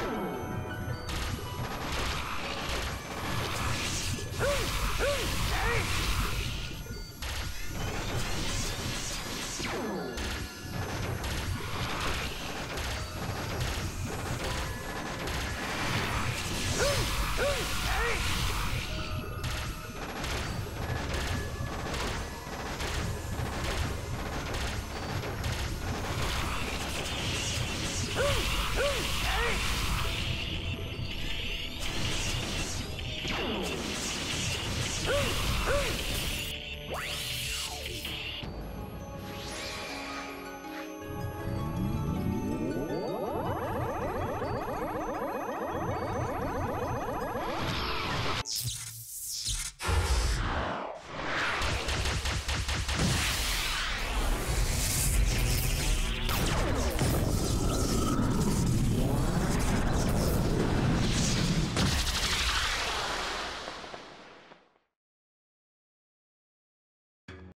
you